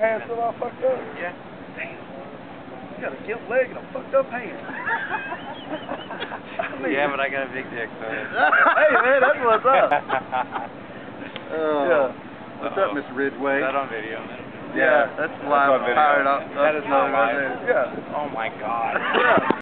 Hands still all fucked up? Yeah. Damn. You got a gilt leg and a fucked up hand. I mean, Yeah, but I got a big dick, so. hey man, that's what's up. uh, Yeah. What's Uh-oh. up, Mr. Ridgway? Is that on video? man? Yeah, that's live on video. fired up. That is not live. Yeah. Oh my god.